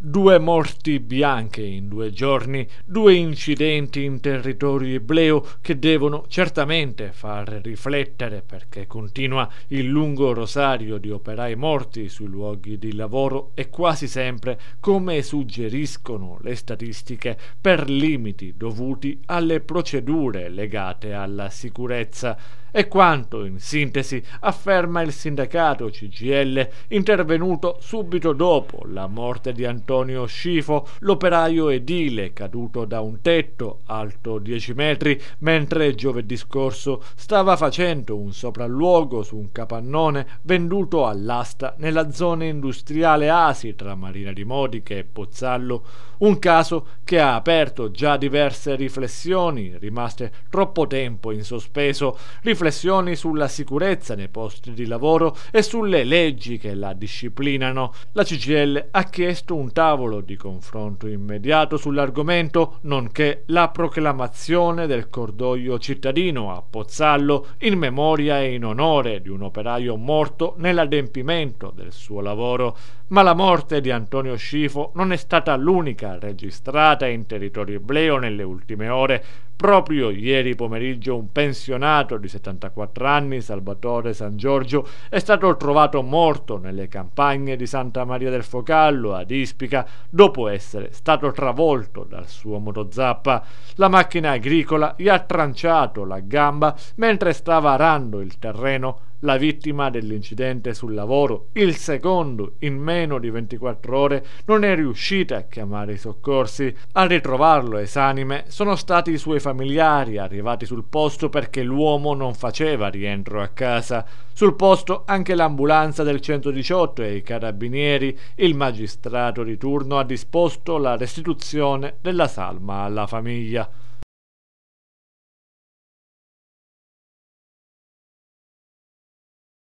Due morti bianche in due giorni, due incidenti in territorio ebleo che devono certamente far riflettere perché continua il lungo rosario di operai morti sui luoghi di lavoro e quasi sempre, come suggeriscono le statistiche, per limiti dovuti alle procedure legate alla sicurezza. È quanto, in sintesi, afferma il sindacato CGL intervenuto subito dopo la morte di Antonio Scifo, l'operaio edile caduto da un tetto alto 10 metri mentre giovedì scorso stava facendo un sopralluogo su un capannone venduto all'asta nella zona industriale Asi tra Marina di Modica e Pozzallo, un caso che ha aperto già diverse riflessioni rimaste troppo tempo in sospeso, riflessioni sulla sicurezza nei posti di lavoro e sulle leggi che la disciplinano. La CGL ha chiesto un tavolo di confronto immediato sull'argomento, nonché la proclamazione del cordoglio cittadino a Pozzallo in memoria e in onore di un operaio morto nell'adempimento del suo lavoro. Ma la morte di Antonio Scifo non è stata l'unica registrata in territorio ebleo nelle ultime ore. Proprio ieri pomeriggio un pensionato di 74 anni, Salvatore San Giorgio, è stato trovato morto nelle campagne di Santa Maria del Focallo ad Ispica dopo essere stato travolto dal suo motozappa. La macchina agricola gli ha tranciato la gamba mentre stava arando il terreno la vittima dell'incidente sul lavoro, il secondo in meno di 24 ore, non è riuscita a chiamare i soccorsi. A ritrovarlo esanime sono stati i suoi familiari arrivati sul posto perché l'uomo non faceva rientro a casa. Sul posto anche l'ambulanza del 118 e i carabinieri. Il magistrato di turno ha disposto la restituzione della salma alla famiglia.